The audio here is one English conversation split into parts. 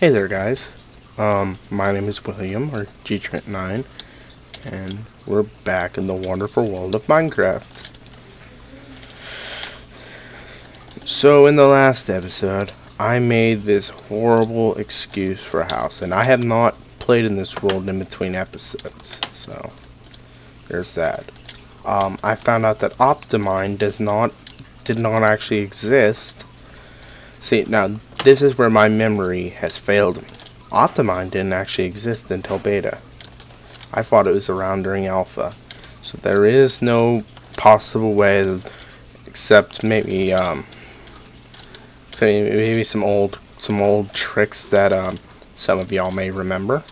Hey there, guys. Um, my name is William, or gtrent9, and we're back in the wonderful world of Minecraft. So, in the last episode, I made this horrible excuse for a house, and I have not played in this world in between episodes, so there's that. Um, I found out that OptiFine does not, did not actually exist. See, now this is where my memory has failed me. OptiFine didn't actually exist until beta. I thought it was around during alpha. So there is no possible way except maybe um maybe some old some old tricks that um some of y'all may remember.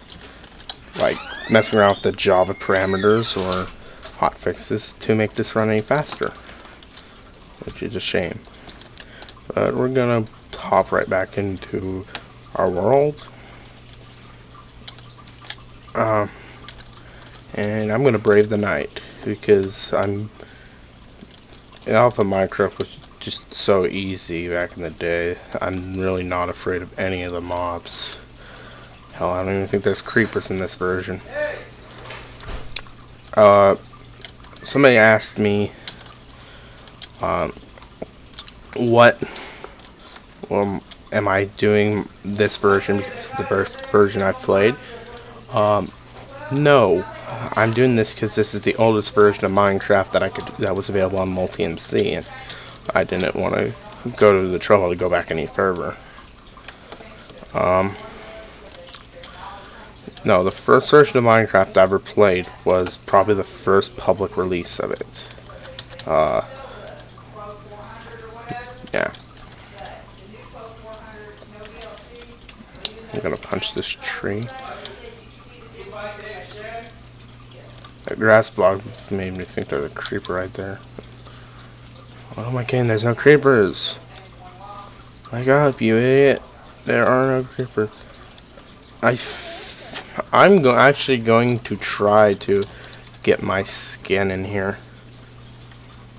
Like messing around with the Java parameters or hotfixes to make this run any faster. Which is a shame. But we're gonna hop right back into our world. Um, and I'm gonna brave the night because I'm Alpha Minecraft was just so easy back in the day. I'm really not afraid of any of the mobs. Hell, I don't even think there's creepers in this version. Uh, somebody asked me um, what um, am I doing this version because it's the first version I've played? Um, no, I'm doing this because this is the oldest version of Minecraft that I could that was available on Multi-MC, and I didn't want to go to the trouble to go back any further. Um, no, the first version of Minecraft I ever played was probably the first public release of it. Uh, yeah. I'm gonna punch this tree. That grass block made me think there's a creeper right there. Oh my god, there's no creepers! My god, you idiot! There are no creepers. I f I'm go actually going to try to get my skin in here.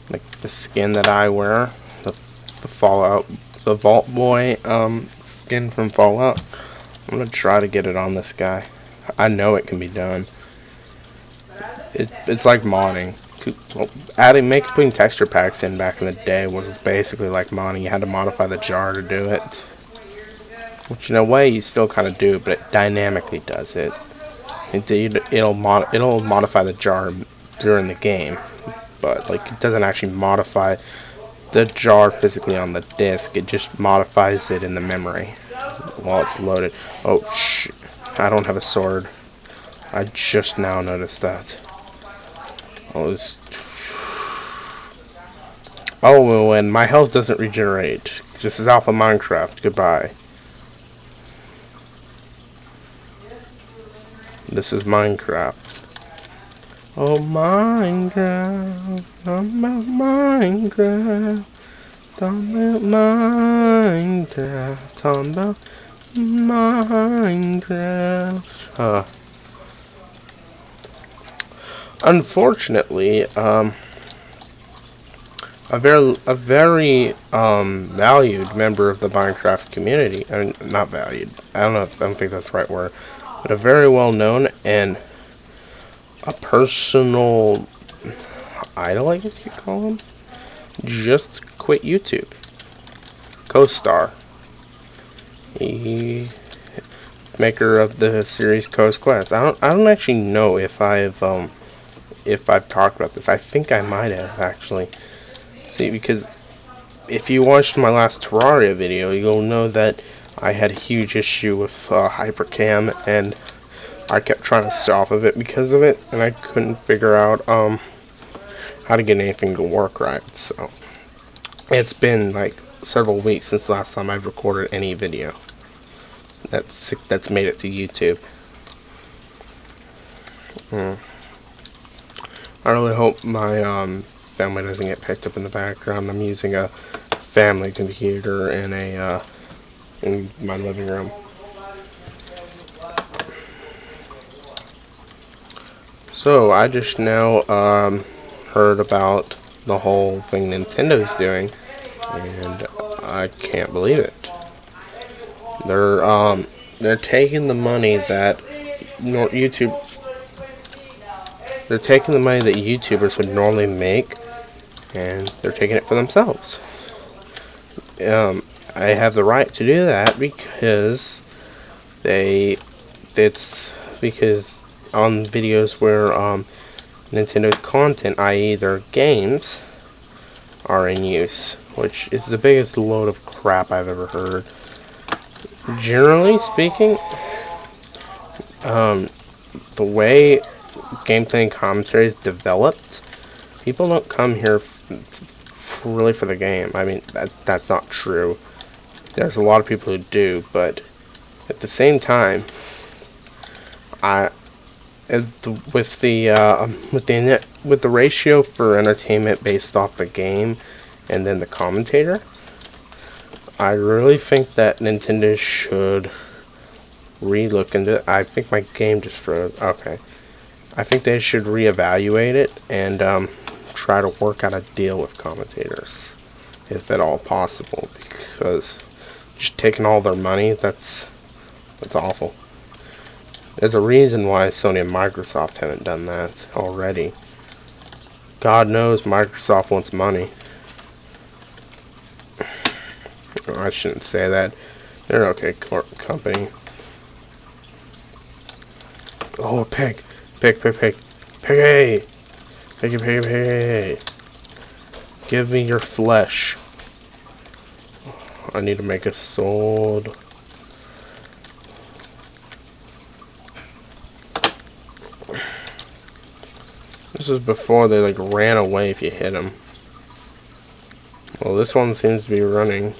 Like the skin that I wear. The, the Fallout, the Vault Boy um, skin from Fallout. I'm gonna try to get it on this guy. I know it can be done. It, it's like modding. Adding, make putting texture packs in back in the day was basically like modding. You had to modify the jar to do it. Which in a way you still kind of do, but it dynamically does it. Indeed, it'll mod it'll modify the jar during the game, but like it doesn't actually modify the jar physically on the disk. It just modifies it in the memory while it's loaded. Oh, shit. I don't have a sword. I just now noticed that. Oh, this... Oh, and my health doesn't regenerate. This is Alpha Minecraft. Goodbye. This is Minecraft. Oh, Minecraft. I'm about Minecraft. Talking about Minecraft. Minecraft. Uh, unfortunately, um, a very a very um, valued member of the Minecraft community, I mean, not valued. I don't know. If, I don't think that's the right word, but a very well known and a personal idol, I guess you call him, just quit YouTube. Coestar maker of the series CoeQuest. I don't I don't actually know if I've um if I've talked about this. I think I might have actually. See because if you watched my last Terraria video, you'll know that I had a huge issue with uh, Hypercam and I kept trying to off of it because of it and I couldn't figure out um how to get anything to work right. So it's been like several weeks since last time I've recorded any video that's that's made it to YouTube. Hmm. I really hope my um, family doesn't get picked up in the background. I'm using a family computer in a uh, in my living room. So I just now um, heard about the whole thing Nintendo's doing, and I can't believe it. They're um, they're taking the money that YouTube they're taking the money that YouTubers would normally make and they're taking it for themselves. Um, I have the right to do that because they it's because on videos where um, Nintendo's content, i.e. their games, are in use, which is the biggest load of crap I've ever heard. Generally speaking, um, the way gameplay and commentary is developed, people don't come here really for the game. I mean, that, that's not true. There's a lot of people who do, but at the same time, I with the uh, with the with the ratio for entertainment based off the game and then the commentator, I really think that Nintendo should relook into it. I think my game just froze. Okay. I think they should reevaluate it and um, try to work out a deal with commentators, if at all possible, because just taking all their money, that's that's awful. There's a reason why Sony and Microsoft haven't done that already. God knows Microsoft wants money. Oh, I shouldn't say that. They're an okay company. Oh, a pig. Pig, pig, pig. Piggy! Piggy, piggy, piggy. Give me your flesh. I need to make a sword. This is before they like ran away if you hit them. Well, this one seems to be running.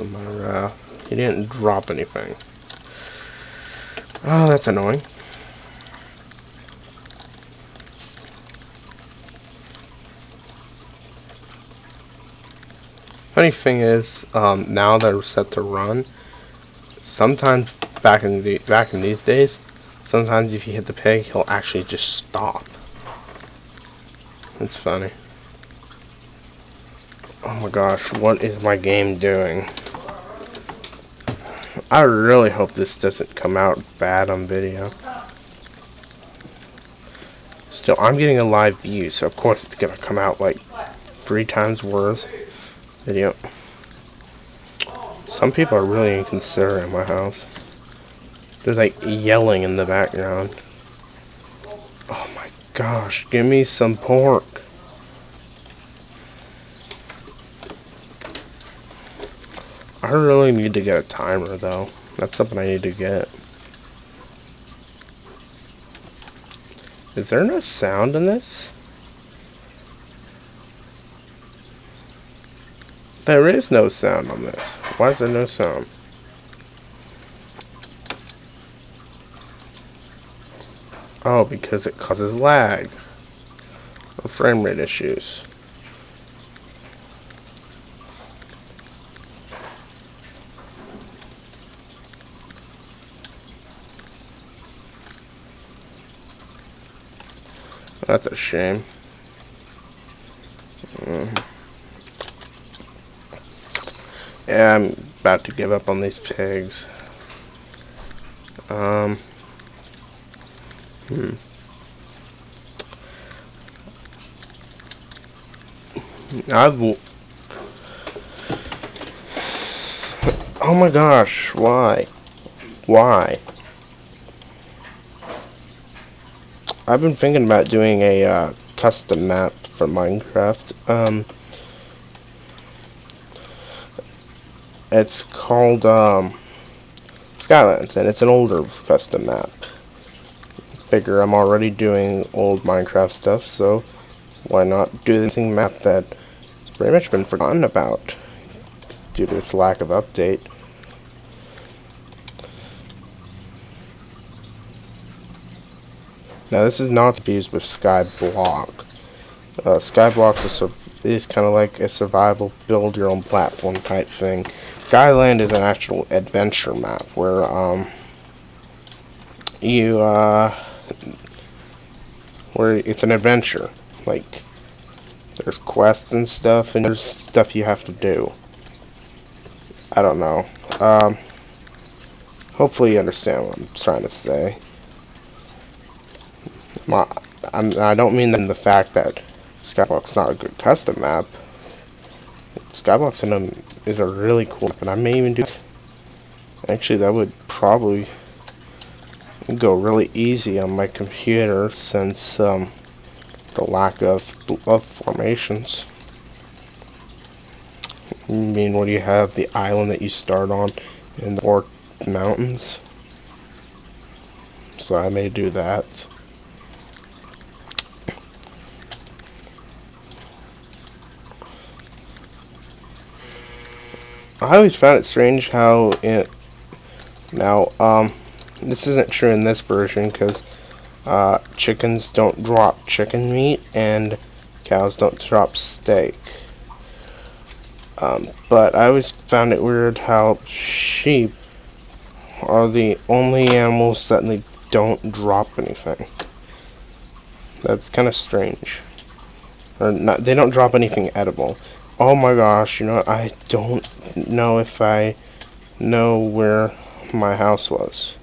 Uh, he didn't drop anything. Oh, that's annoying. Funny thing is, um, now that we're set to run, sometimes back in the back in these days, Sometimes if you hit the pig, he'll actually just stop. It's funny. Oh my gosh, what is my game doing? I really hope this doesn't come out bad on video. Still, I'm getting a live view, so of course it's gonna come out like three times worse video. Some people are really inconsiderate in my house. They're like yelling in the background. Oh my gosh, give me some pork. Really need to get a timer though. That's something I need to get. Is there no sound in this? There is no sound on this. Why is there no sound? Oh, because it causes lag. Or frame rate issues. That's a shame. Mm. Yeah, I'm about to give up on these pigs. Um... Hmm. I've. Oh my gosh, why? Why? I've been thinking about doing a uh, custom map for Minecraft. Um, it's called um, Skylands, and it's an older custom map figure I'm already doing old Minecraft stuff, so why not do this map that's pretty much been forgotten about due to its lack of update. Now this is not confused with Skyblock. Uh, Skyblock is, kind of like a survival build your own platform type thing. Skyland is an actual adventure map where um, you uh, where it's an adventure. Like, there's quests and stuff, and there's stuff you have to do. I don't know. Um, Hopefully you understand what I'm trying to say. My, I'm, I don't mean in the fact that Skyblock's not a good custom map. Skyblock's in a, is a really cool map, and I may even do... Actually, that would probably go really easy on my computer since um, the lack of, of formations. I mean, what do you have? The island that you start on in the four mountains. So I may do that. I always found it strange how it now um this isn't true in this version because uh, chickens don't drop chicken meat and cows don't drop steak. Um, but I always found it weird how sheep are the only animals that they don't drop anything. That's kind of strange. Or not, they don't drop anything edible. Oh my gosh, you know, I don't know if I know where my house was.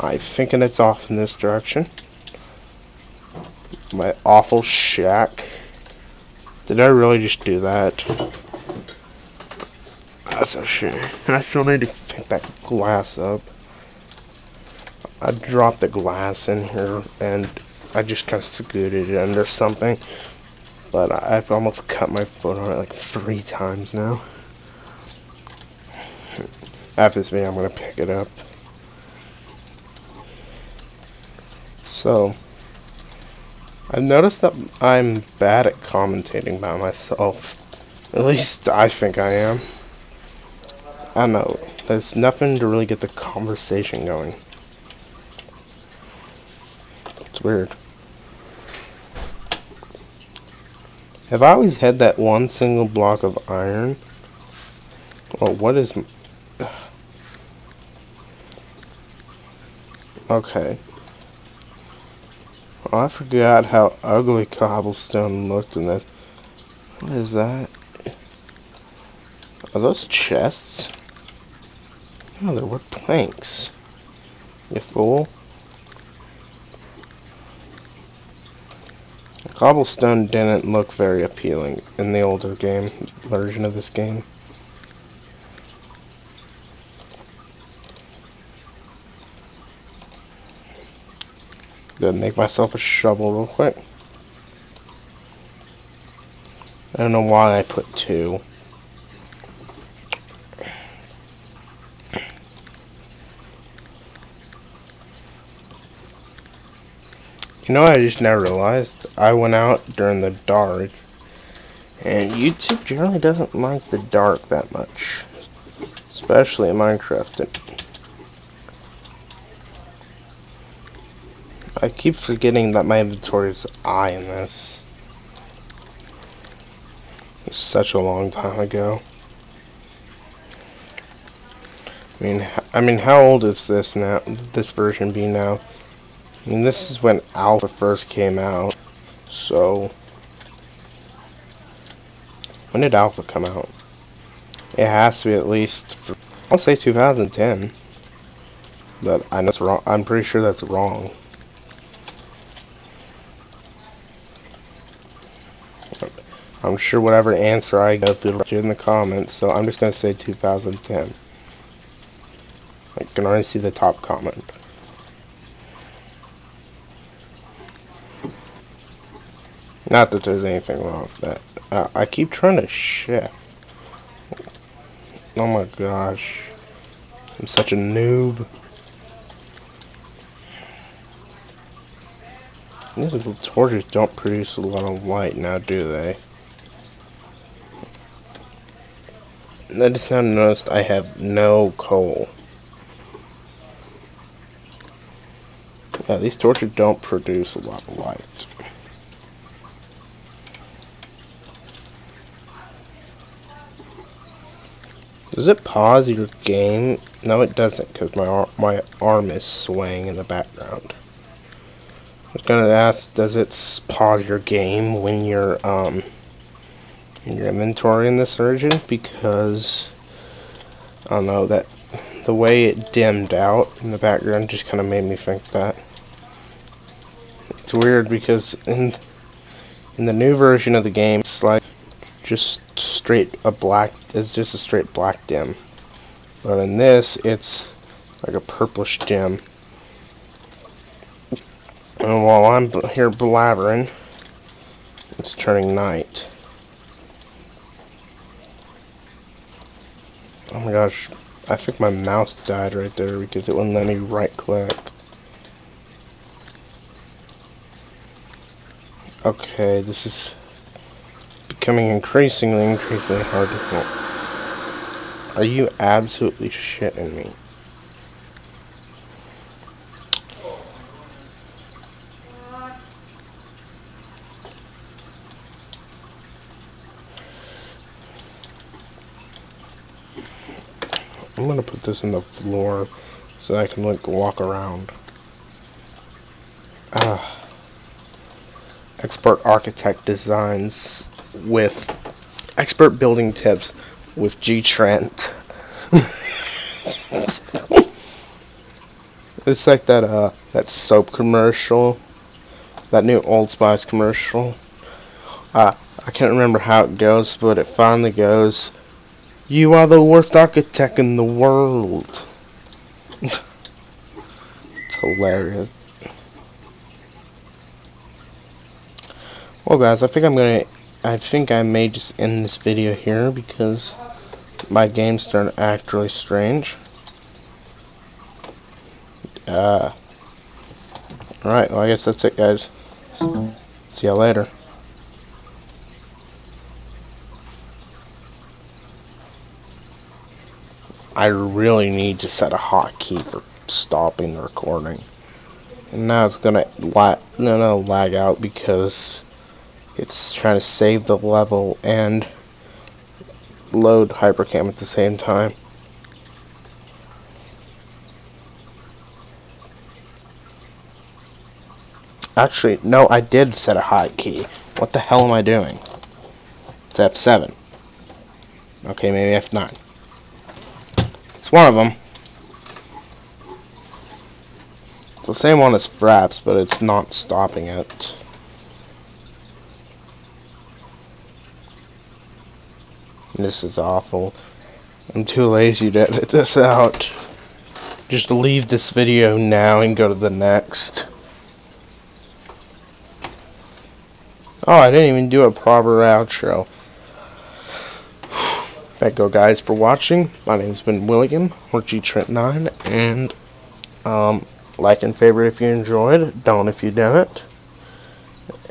I'm thinking it's off in this direction. My awful shack. Did I really just do that? That's a shame. And I still need to pick that glass up. I dropped the glass in here and I just kind of scooted it under something. But I've almost cut my foot on it like three times now. After this video, I'm going to pick it up. So, I've noticed that I'm bad at commentating by myself. At least I think I am. I don't know. There's nothing to really get the conversation going. It's weird. Have I always had that one single block of iron? Oh, what is... Okay. Oh, I forgot how ugly cobblestone looked in this. What is that? Are those chests? No, they were planks. You fool. Cobblestone didn't look very appealing in the older game version of this game. Gonna make myself a shovel real quick. I don't know why I put two. You know I just now realized? I went out during the dark. And YouTube generally doesn't like the dark that much. Especially in Minecraft. I keep forgetting that my inventory is I in this. It's such a long time ago. I mean, I mean, how old is this now? This version be now? Mean, this is when Alpha first came out. So, when did Alpha come out? It has to be at least, for, I'll say 2010. But I know it's wrong. I'm pretty sure that's wrong. I'm sure whatever answer I go through in the comments, so I'm just going to say 2010. I can already see the top comment. Not that there's anything wrong with that. Uh, I keep trying to shift. Oh my gosh. I'm such a noob. These little torches don't produce a lot of light now, do they? I just now noticed I have no coal. Yeah, these torches don't produce a lot of light. Does it pause your game? No, it doesn't, because my, ar my arm is swaying in the background. I was gonna ask, does it pause your game when you're, um, in your inventory in this version because I don't know that the way it dimmed out in the background just kind of made me think that. It's weird because in in the new version of the game, it's like just straight a black. It's just a straight black dim. But in this, it's like a purplish dim. And while I'm here blabbering, it's turning night. Oh my gosh, I think my mouse died right there because it wouldn't let me right click. Okay, this is becoming increasingly, increasingly hard to hold. Are you absolutely shitting me? I'm gonna put this in the floor so I can like walk around. Ah. Expert architect designs with expert building tips with G Trent. it's like that uh that soap commercial, that new Old Spice commercial. Uh, I can't remember how it goes, but it finally goes. You are the worst architect in the world. it's hilarious. Well guys, I think I'm gonna I think I may just end this video here because my game's starting to act really strange. Uh Alright, well I guess that's it guys. See y'all later. I really need to set a hotkey for stopping the recording. And now it's gonna la no no lag out because it's trying to save the level and load Hypercam at the same time. Actually, no, I did set a hotkey. What the hell am I doing? It's F7. Okay, maybe F9. It's one of them. It's the same one as Fraps, but it's not stopping it. This is awful. I'm too lazy to edit this out. Just leave this video now and go to the next. Oh, I didn't even do a proper outro. Thank you guys for watching. My name's been William, or G-Trent9, and um, like and favorite if you enjoyed, don't if you didn't.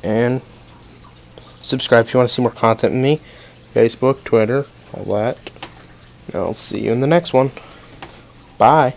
And subscribe if you want to see more content from me. Facebook, Twitter, all that. I'll see you in the next one. Bye.